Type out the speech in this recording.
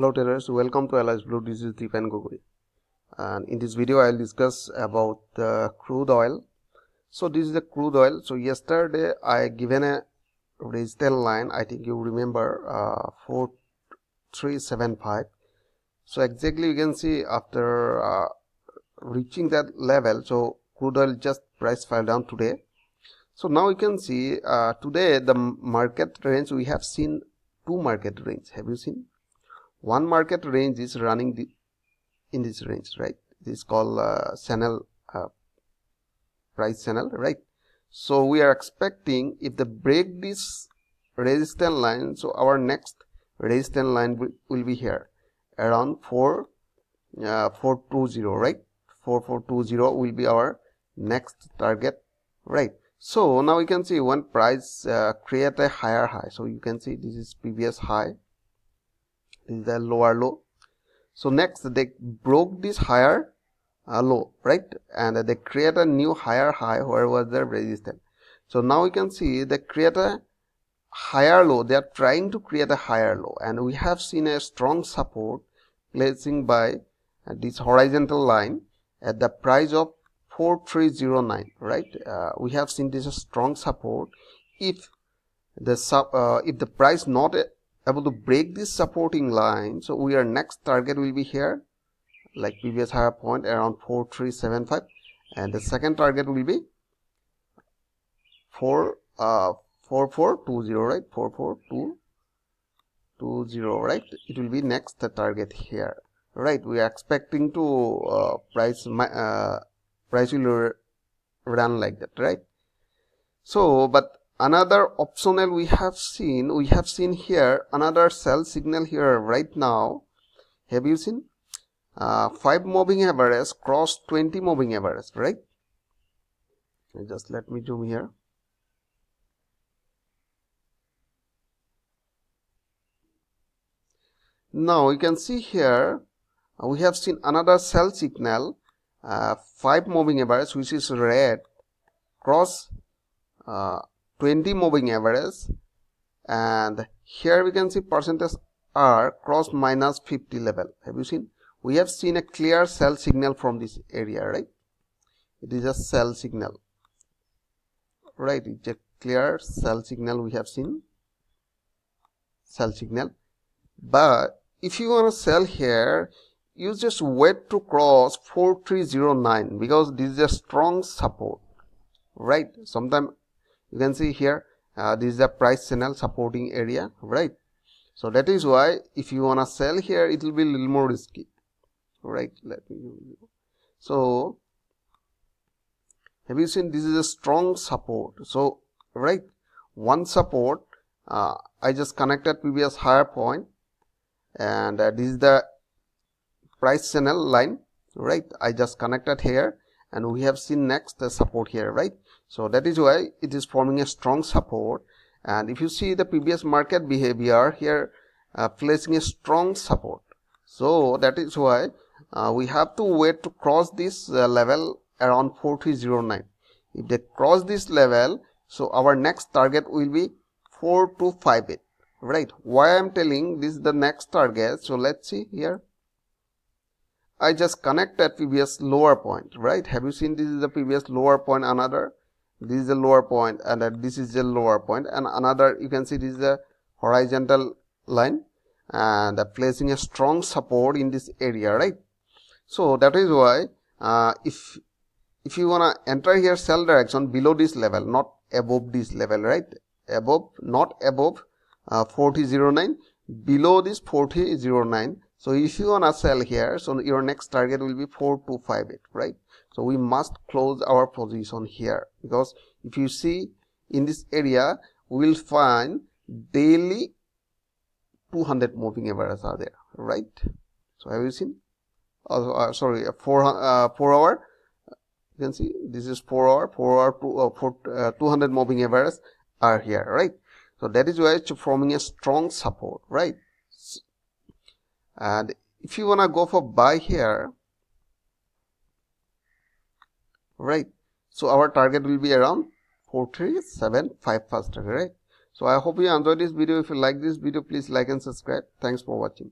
Hello traders, welcome to Alice Blue. This is Deepan Gogoi. And in this video, I'll discuss about the crude oil. So this is the crude oil. So yesterday, I given a resistance line. I think you remember uh, 4375. So exactly you can see after uh, reaching that level. So crude oil just price fell down today. So now you can see uh, today the market range we have seen two market range. Have you seen? One market range is running the, in this range right? This is called uh, channel uh, price channel right? So we are expecting if they break this resistance line so our next resistance line will, be here. Around 4 uh, 420 right? 4420 will be our next target right? So now we can see when price uh, create a higher high. So you can see this is previous high is the lower low. So next they broke this higher uh, low right? And they create a new higher high where was the resistance. So now we can see they create a higher low. They are trying to create a higher low. And we have seen a strong support placing by uh, this horizontal line at the price of 4309 right? Uh, we have seen this strong support. If the sub uh, if the price not able to break this supporting line. So we are next. Target will be here. Like previous higher point around 4375 and the second target will be 4 uh 4420 right? 44220 right? It will be next target here. Right we are expecting to uh, price uh, price will run like that right? So but another optional we have seen we have seen here another sell signal here right now. Have you seen? Uh, 5 moving average cross 20 moving average right? Just let me zoom here. Now you can see here uh, we have seen another sell signal uh, 5 moving average which is red cross uh, 20 moving average and here we can see percentage R cross minus 50 level. Have you seen? We have seen a clear sell signal from this area right? It is a sell signal. Right it's a clear sell signal we have seen. Sell signal. But if you want to sell here you just wait to cross 4309 because this is a strong support. Right? Sometime you can see here uh, this is the price channel supporting area right? So that is why if you want to sell here it will be a little more risky. Right let me so have you seen this is a strong support? So right one support uh, i just connected previous higher point and uh, this is the price channel line right? I just connected here and we have seen next the support here right? So that is why it is forming a strong support. And if you see the previous market behavior here uh, placing a strong support. So that is why uh, we have to wait to cross this uh, level around 4309 if they cross this level so our next target will be 4258 right? Why i'm telling this is the next target. So let's see here i just connect at previous lower point right? Have you seen this is the previous lower point another? This is the lower point and this is the lower point and another you can see this is the horizontal line and placing a strong support in this area right? So that is why uh, if if you want to enter here sell direction below this level not above this level right? Above not above uh, 4009 below this 4009 so if you want to sell here so your next target will be 4258 right? So we must close our position here because if you see in this area we will find daily 200 moving averages are there right? So have you seen? Uh, uh, sorry four uh, four hour? You can see this is four hour four hour two, uh, four, uh, 200 moving averages are here right? So that is why it's forming a strong support right and if you want to go for buy here right so our target will be around 4375 faster right? So i hope you enjoyed this video. If you like this video please like and subscribe. Thanks for watching